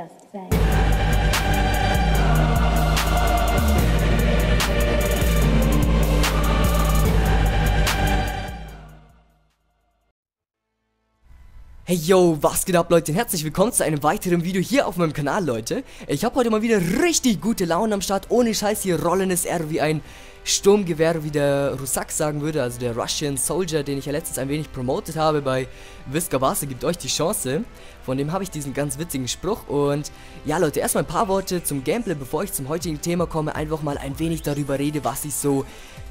just say. Hey yo, was geht ab Leute? Herzlich willkommen zu einem weiteren Video hier auf meinem Kanal Leute. Ich habe heute mal wieder richtig gute Laune am Start, ohne Scheiß hier rollen es R wie ein Sturmgewehr, wie der Rusak sagen würde, also der Russian Soldier, den ich ja letztens ein wenig promotet habe bei Viscavase, gibt euch die Chance. Von dem habe ich diesen ganz witzigen Spruch und ja Leute, erstmal ein paar Worte zum Gameplay, bevor ich zum heutigen Thema komme, einfach mal ein wenig darüber rede, was ich so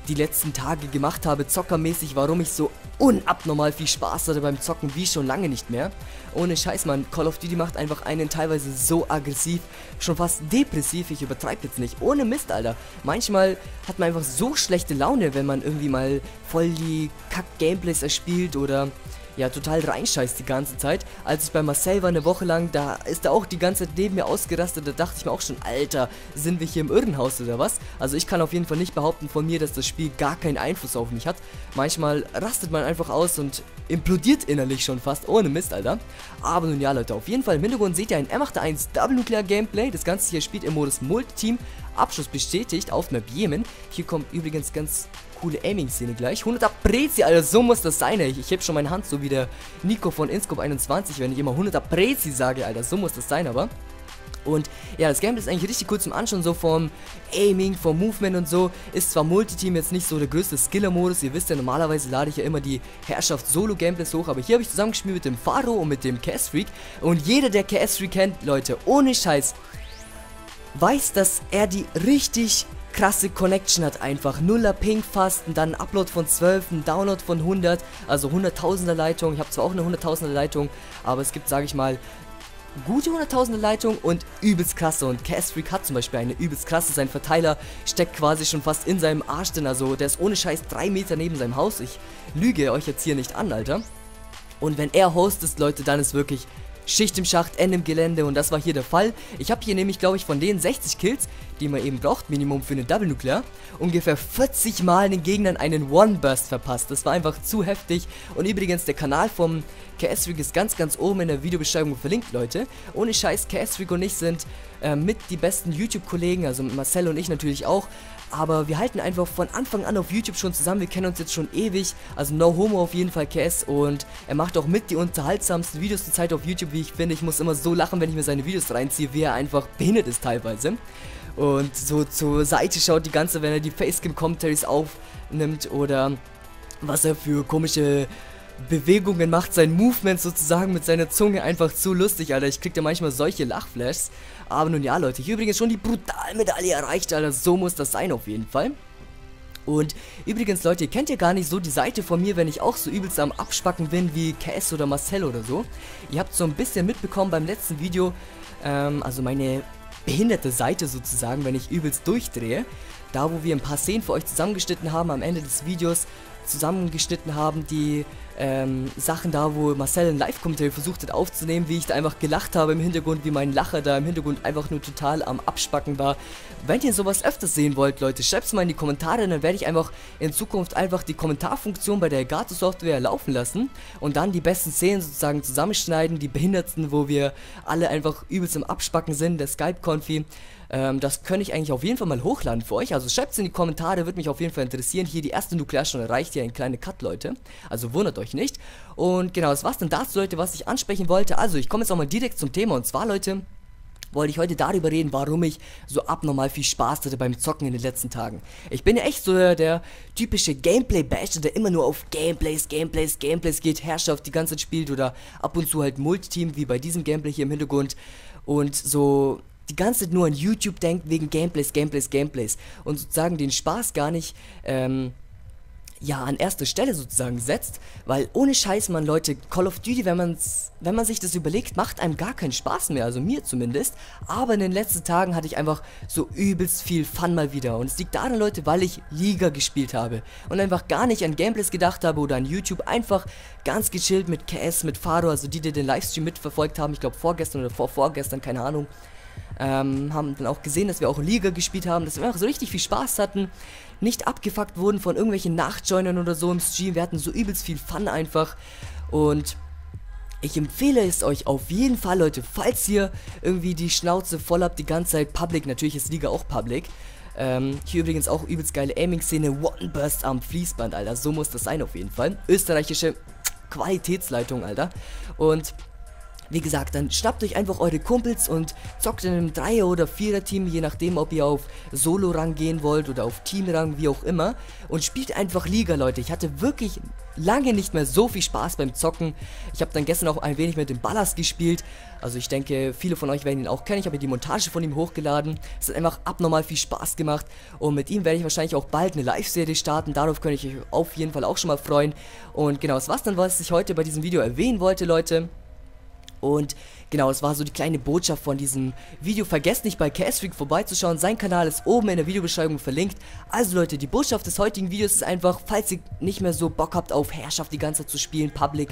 die letzten Tage gemacht habe, zockermäßig, warum ich so unabnormal viel Spaß hatte beim Zocken wie schon lange nicht mehr. Ohne Scheiß, man, Call of Duty macht einfach einen teilweise so aggressiv, schon fast depressiv, ich übertreibe jetzt nicht, ohne Mist, Alter. Manchmal hat man einfach so schlechte Laune, wenn man irgendwie mal voll die Kack-Gameplays erspielt oder ja, total reinscheißt die ganze Zeit. Als ich bei Marcel war eine Woche lang, da ist er auch die ganze Zeit neben mir ausgerastet, da dachte ich mir auch schon, Alter, sind wir hier im Irrenhaus oder was? Also ich kann auf jeden Fall nicht behaupten von mir, dass das Spiel gar keinen Einfluss auf mich hat. Manchmal rastet man einfach aus und implodiert innerlich schon fast, ohne Mist, Alter. Aber nun ja, Leute, auf jeden Fall im Hintergrund seht ihr ein M81 Double Nuclear Gameplay. Das Ganze hier spielt im Modus Multiteam. Abschluss bestätigt auf Map Yemen. Hier kommt übrigens ganz coole Aiming-Szene gleich. 100er Prezi, Alter, so muss das sein, ey. Ich, heb schon meine Hand, so wie der Nico von Inscope 21, wenn ich immer 100er Prezi sage, Alter, so muss das sein, aber... Und ja, das Gameplay ist eigentlich richtig cool zum Anschauen, so vom Aiming, vom Movement und so. Ist zwar Multiteam jetzt nicht so der größte Skiller-Modus, ihr wisst ja, normalerweise lade ich ja immer die Herrschaft-Solo-Gameplays hoch, aber hier habe ich zusammengespielt mit dem Faro und mit dem Cast-Freak. Und jeder, der Cast-Freak kennt, Leute, ohne Scheiß, weiß, dass er die richtig krasse Connection hat einfach. Nuller Ping fast, und dann ein Upload von 12, ein Download von 100, also 100.000er Leitung. Ich habe zwar auch eine 100.000er Leitung, aber es gibt, sage ich mal, gute 100.000er Leitung und übelst krasse. Und Castfreak hat zum Beispiel eine übelst krasse. Sein Verteiler steckt quasi schon fast in seinem Arsch drin. Also der ist ohne Scheiß drei Meter neben seinem Haus. Ich lüge euch jetzt hier nicht an, Alter. Und wenn er hostet, Leute, dann ist wirklich Schicht im Schacht, Ende im Gelände und das war hier der Fall. Ich habe hier nämlich, glaube ich, von den 60 Kills, die man eben braucht, Minimum für eine Double Nuclear, ungefähr 40 Mal den Gegnern einen One-Burst verpasst. Das war einfach zu heftig. Und übrigens, der Kanal vom KS-Rig ist ganz, ganz oben in der Videobeschreibung verlinkt, Leute. Ohne Scheiß, KS-Rig und ich sind äh, mit die besten YouTube-Kollegen, also Marcel und ich natürlich auch. Aber wir halten einfach von Anfang an auf YouTube schon zusammen. Wir kennen uns jetzt schon ewig. Also No Homo auf jeden Fall KS. Und er macht auch mit die unterhaltsamsten Videos zur Zeit auf YouTube, wie ich finde. Ich muss immer so lachen, wenn ich mir seine Videos reinziehe, wie er einfach behindert ist teilweise. Und so zur Seite schaut die ganze, wenn er die Facecam-Commentaries aufnimmt oder was er für komische Bewegungen macht, sein Movement sozusagen mit seiner Zunge einfach zu lustig, Alter. Ich krieg da manchmal solche Lachflashs. Aber nun ja, Leute, ich übrigens schon die Brutalmedaille erreicht, Alter. So muss das sein auf jeden Fall. Und übrigens, Leute, ihr kennt ja gar nicht so die Seite von mir, wenn ich auch so übelst am Abspacken bin wie Cass oder Marcel oder so. Ihr habt so ein bisschen mitbekommen beim letzten Video, ähm, also meine behinderte Seite sozusagen, wenn ich übelst durchdrehe. Da, wo wir ein paar Szenen für euch zusammengeschnitten haben am Ende des Videos, zusammengeschnitten haben, die ähm, Sachen da, wo Marcel ein Live-Kommentar versucht hat aufzunehmen, wie ich da einfach gelacht habe im Hintergrund, wie mein Lacher da im Hintergrund einfach nur total am Abspacken war. Wenn ihr sowas öfters sehen wollt, Leute, schreibt es mal in die Kommentare, dann werde ich einfach in Zukunft einfach die Kommentarfunktion bei der Elgato Software laufen lassen und dann die besten Szenen sozusagen zusammenschneiden, die Behinderten, wo wir alle einfach übelst im Abspacken sind, der Skype-Konfi. Ähm, das könnte ich eigentlich auf jeden Fall mal hochladen für euch. Also schreibt es in die Kommentare, würde mich auf jeden Fall interessieren. Hier die erste Nuklearstunde reicht hier ein kleiner Cut, Leute. Also wundert euch nicht. Und genau, das war's dann dazu, Leute, was ich ansprechen wollte. Also ich komme jetzt auch mal direkt zum Thema. Und zwar, Leute, wollte ich heute darüber reden, warum ich so abnormal viel Spaß hatte beim Zocken in den letzten Tagen. Ich bin ja echt so der, der typische Gameplay-Basher, der immer nur auf Gameplays, Gameplays, Gameplays geht, Herrschaft die ganze Zeit spielt oder ab und zu halt Multiteam, wie bei diesem Gameplay hier im Hintergrund. Und so die ganze Zeit nur an YouTube denkt wegen Gameplays, Gameplays, Gameplays und sozusagen den Spaß gar nicht, ähm, ja, an erste Stelle sozusagen setzt, weil ohne Scheiß, man, Leute, Call of Duty, wenn man's, wenn man sich das überlegt, macht einem gar keinen Spaß mehr, also mir zumindest, aber in den letzten Tagen hatte ich einfach so übelst viel Fun mal wieder. Und es liegt daran, Leute, weil ich Liga gespielt habe und einfach gar nicht an Gameplays gedacht habe oder an YouTube, einfach ganz gechillt mit KS, mit Faro, also die, die den Livestream mitverfolgt haben, ich glaube vorgestern oder vor vorgestern, keine Ahnung, ähm, haben dann auch gesehen, dass wir auch Liga gespielt haben, dass wir einfach so richtig viel Spaß hatten, nicht abgefuckt wurden von irgendwelchen Nachtjoinern oder so im Stream. Wir hatten so übelst viel Fun einfach und Ich empfehle es euch auf jeden Fall, Leute, falls ihr irgendwie die Schnauze voll habt, die ganze Zeit Public, natürlich ist Liga auch Public. Ähm, hier übrigens auch übelst geile Aiming-Szene, One Burst am Fließband, Alter, so muss das sein auf jeden Fall. Österreichische Qualitätsleitung, Alter. Und wie gesagt, dann schnappt euch einfach eure Kumpels und zockt in einem Dreier- oder Vierer-Team, je nachdem, ob ihr auf Solo-Rang gehen wollt oder auf Team-Rang, wie auch immer. Und spielt einfach Liga, Leute. Ich hatte wirklich lange nicht mehr so viel Spaß beim Zocken. Ich habe dann gestern auch ein wenig mit dem Ballast gespielt. Also ich denke, viele von euch werden ihn auch kennen. Ich habe die Montage von ihm hochgeladen. Es hat einfach abnormal viel Spaß gemacht. Und mit ihm werde ich wahrscheinlich auch bald eine Live-Serie starten. Darauf könnte ich euch auf jeden Fall auch schon mal freuen. Und genau, das war's dann, was ich heute bei diesem Video erwähnen wollte, Leute. Und genau, das war so die kleine Botschaft von diesem Video. Vergesst nicht bei Castreak vorbeizuschauen. Sein Kanal ist oben in der Videobeschreibung verlinkt. Also Leute, die Botschaft des heutigen Videos ist einfach, falls ihr nicht mehr so Bock habt auf Herrschaft die ganze Zeit zu spielen, Public,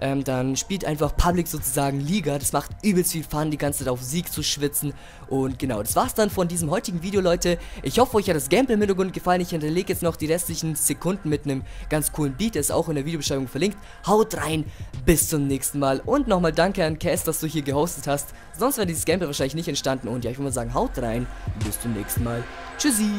ähm, dann spielt einfach Public sozusagen Liga. Das macht übelst viel Fun, die ganze Zeit auf Sieg zu schwitzen. Und genau, das war's dann von diesem heutigen Video, Leute. Ich hoffe, euch hat das Gameplay im Hintergrund gefallen. Ich hinterlege jetzt noch die restlichen Sekunden mit einem ganz coolen Beat. Der ist auch in der Videobeschreibung verlinkt. Haut rein, bis zum nächsten Mal. Und nochmal danke an Cass, dass du hier gehostet hast. Sonst wäre dieses Gameplay wahrscheinlich nicht entstanden. Und ja, ich würde mal sagen, haut rein, bis zum nächsten Mal. Tschüssi.